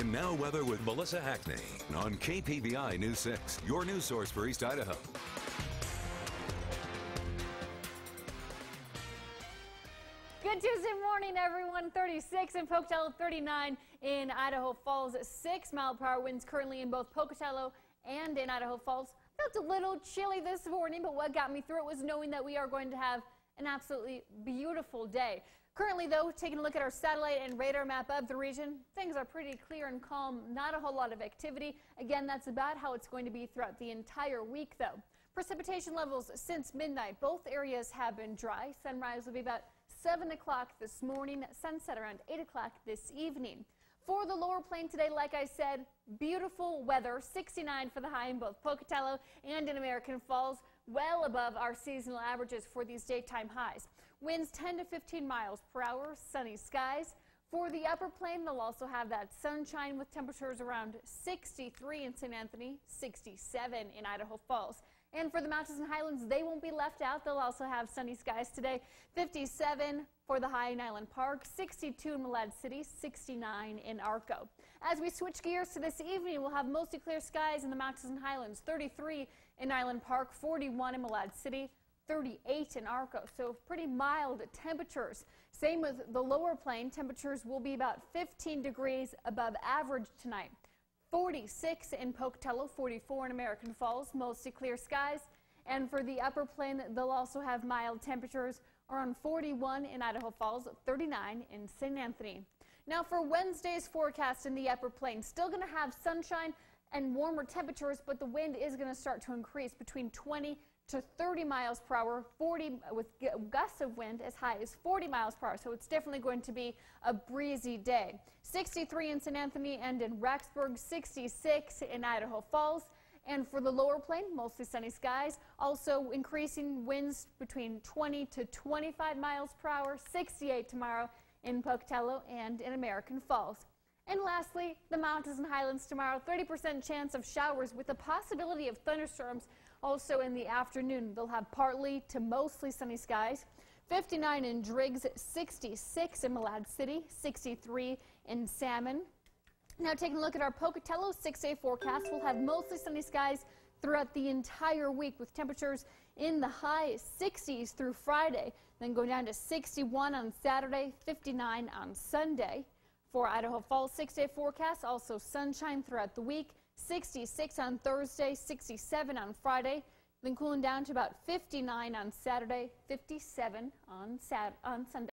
And now weather with Melissa Hackney on KPVI News 6, your news source for East Idaho. Good Tuesday morning, everyone. 36 in Pocatello, 39 in Idaho Falls. 6 mile per hour winds currently in both Pocatello and in Idaho Falls. Felt a little chilly this morning, but what got me through it was knowing that we are going to have an absolutely beautiful day. Currently, though, taking a look at our satellite and radar map of the region, things are pretty clear and calm. Not a whole lot of activity. Again, that's about how it's going to be throughout the entire week, though. Precipitation levels since midnight. Both areas have been dry. Sunrise will be about 7 o'clock this morning, sunset around 8 o'clock this evening. For the lower plain today, like I said, beautiful weather, 69 for the high in both Pocatello and in American Falls, well above our seasonal averages for these daytime highs. Winds 10 to 15 miles per hour, sunny skies. For the upper plain, they'll also have that sunshine with temperatures around 63 in St. Anthony, 67 in Idaho Falls. And for the mountains and highlands, they won't be left out. They'll also have sunny skies today, 57 for the high in Island Park, 62 in Malad City, 69 in Arco. As we switch gears to this evening, we'll have mostly clear skies in the mountains and highlands, 33 in Island Park, 41 in Malad City, 38 in Arco, so pretty mild temperatures. Same with the lower plain, temperatures will be about 15 degrees above average tonight. 46 in Pocatello, 44 in American Falls, mostly clear skies. And for the upper plain, they'll also have mild temperatures around 41 in Idaho Falls, 39 in St. Anthony. Now for Wednesday's forecast in the upper plain, still going to have sunshine and warmer temperatures, but the wind is going to start to increase between 20 to 30 miles per hour, 40 with gusts of wind as high as 40 miles per hour. So it's definitely going to be a breezy day. 63 in St. Anthony and in Rexburg, 66 in Idaho Falls. And for the lower plain, mostly sunny skies. Also increasing winds between 20 to 25 miles per hour, 68 tomorrow in Pocatello and in American Falls. And lastly, the mountains and highlands tomorrow, 30% chance of showers with the possibility of thunderstorms also in the afternoon. They'll have partly to mostly sunny skies. 59 in Driggs, 66 in Malad City, 63 in Salmon. Now taking a look at our Pocatello six-day forecast, we'll have mostly sunny skies throughout the entire week with temperatures in the high 60s through Friday, then go down to 61 on Saturday, 59 on Sunday. For Idaho Falls six-day forecast, also sunshine throughout the week. 66 on Thursday, 67 on Friday, then cooling down to about 59 on Saturday, 57 on, Sat on Sunday.